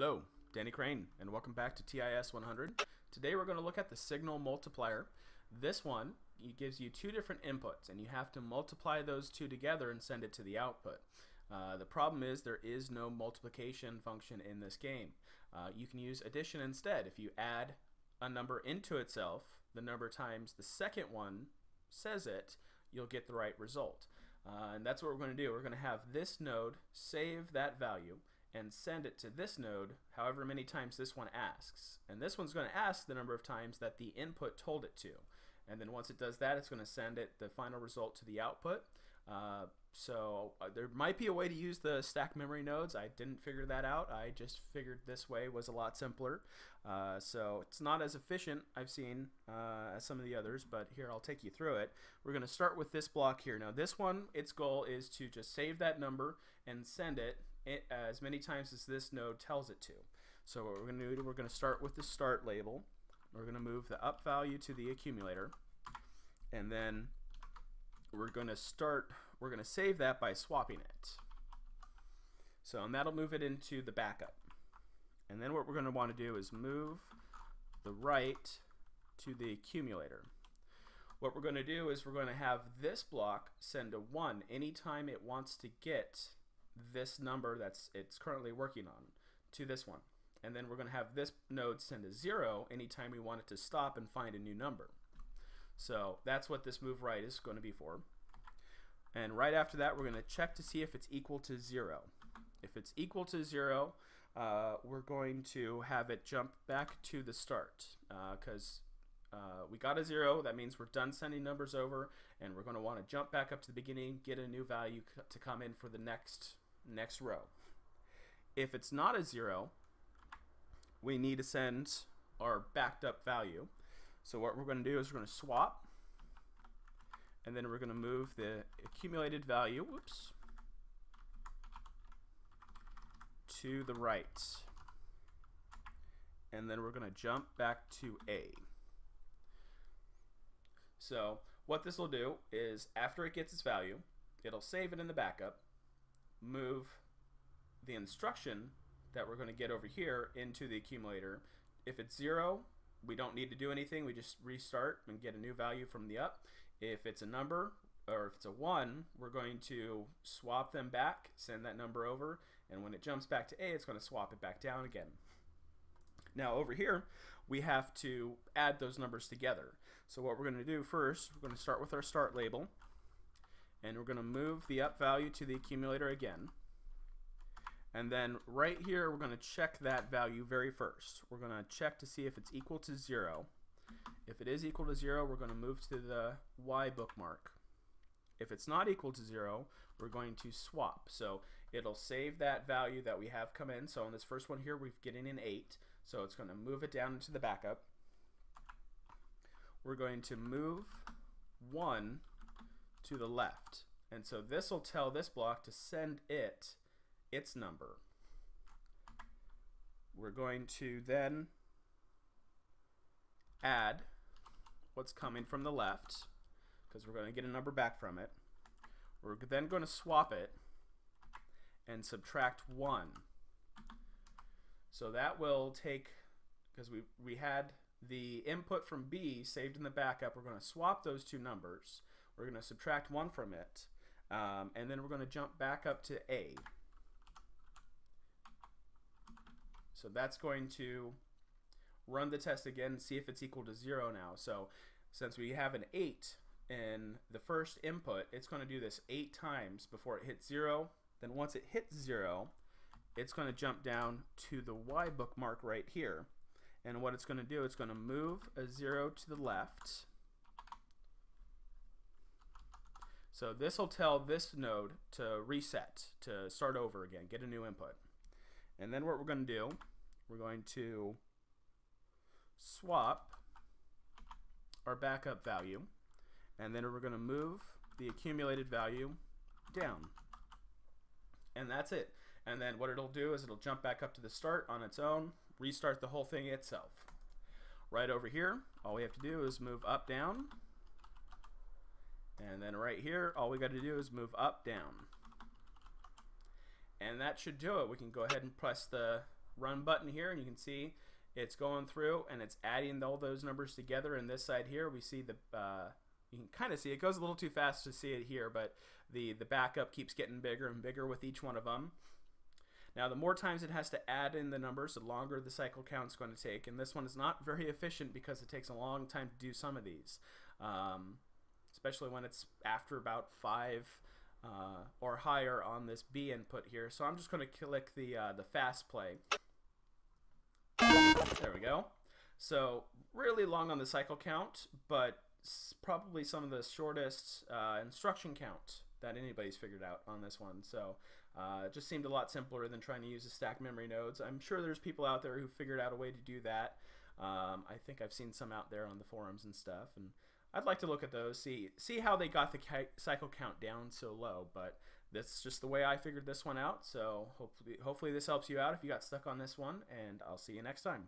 Hello, Danny Crane, and welcome back to TIS 100. Today we're going to look at the signal multiplier. This one gives you two different inputs, and you have to multiply those two together and send it to the output. Uh, the problem is there is no multiplication function in this game. Uh, you can use addition instead. If you add a number into itself, the number times the second one says it, you'll get the right result. Uh, and that's what we're going to do. We're going to have this node save that value and send it to this node however many times this one asks. And this one's going to ask the number of times that the input told it to. And then once it does that, it's going to send it the final result to the output. Uh, so uh, there might be a way to use the stack memory nodes. I didn't figure that out. I just figured this way was a lot simpler. Uh, so it's not as efficient, I've seen, uh, as some of the others, but here I'll take you through it. We're going to start with this block here. Now this one, its goal is to just save that number and send it it uh, as many times as this node tells it to. So what we're going to do, we're going to start with the start label. We're going to move the up value to the accumulator. And then we're going to start, we're going to save that by swapping it. So, and that'll move it into the backup. And then what we're going to want to do is move the right to the accumulator. What we're going to do is we're going to have this block send a 1 anytime it wants to get this number that's it's currently working on to this one. And then we're going to have this node send a 0 anytime we want it to stop and find a new number. So that's what this move right is going to be for. And right after that, we're going to check to see if it's equal to 0. If it's equal to 0, uh, we're going to have it jump back to the start because uh, uh, we got a 0. That means we're done sending numbers over, and we're going to want to jump back up to the beginning, get a new value to come in for the next next row. If it's not a 0, we need to send our backed up value. So what we're going to do is we're going to swap, and then we're going to move the accumulated value, whoops, to the right. And then we're going to jump back to A. So what this will do is after it gets its value, it'll save it in the backup, move the instruction that we're going to get over here into the accumulator. If it's zero, we don't need to do anything. We just restart and get a new value from the up. If it's a number, or if it's a 1, we're going to swap them back, send that number over, and when it jumps back to A, it's going to swap it back down again. Now over here, we have to add those numbers together. So what we're going to do first, we're going to start with our start label, and we're going to move the up value to the accumulator again. And then right here, we're going to check that value very first. We're going to check to see if it's equal to 0. If it is equal to 0, we're going to move to the Y bookmark. If it's not equal to 0, we're going to swap. So it'll save that value that we have come in. So on this first one here, we're getting an 8. So it's going to move it down into the backup. We're going to move 1 to the left. And so this will tell this block to send it its number. We're going to then add what's coming from the left because we're going to get a number back from it. We're then going to swap it and subtract 1. So that will take, because we, we had the input from B saved in the backup, we're going to swap those two numbers. We're going to subtract 1 from it, um, and then we're going to jump back up to A. So that's going to run the test again and see if it's equal to 0 now. So since we have an 8 in the first input, it's going to do this 8 times before it hits 0. Then once it hits 0, it's going to jump down to the Y bookmark right here. And what it's going to do, it's going to move a 0 to the left. So this will tell this node to reset, to start over again, get a new input. And then what we're going to do, we're going to swap our backup value, and then we're going to move the accumulated value down. And that's it. And then what it'll do is it'll jump back up to the start on its own, restart the whole thing itself. Right over here, all we have to do is move up, down, and then right here, all we got to do is move up, down. And that should do it. We can go ahead and press the run button here and you can see it's going through and it's adding all those numbers together and this side here we see the uh, you can kind of see it goes a little too fast to see it here but the the backup keeps getting bigger and bigger with each one of them now the more times it has to add in the numbers the longer the cycle count is going to take and this one is not very efficient because it takes a long time to do some of these um, especially when it's after about five uh, or higher on this B input here so I'm just going to click the uh, the fast play there we go. So really long on the cycle count, but probably some of the shortest uh, instruction count that anybody's figured out on this one. So uh, it just seemed a lot simpler than trying to use the stack memory nodes. I'm sure there's people out there who figured out a way to do that. Um, I think I've seen some out there on the forums and stuff, and I'd like to look at those, see see how they got the cycle count down so low. But that's just the way I figured this one out. So hopefully, hopefully this helps you out if you got stuck on this one, and I'll see you next time.